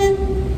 嗯。